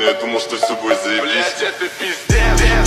Я думал, что все будет заебись. Блять, это пиздец.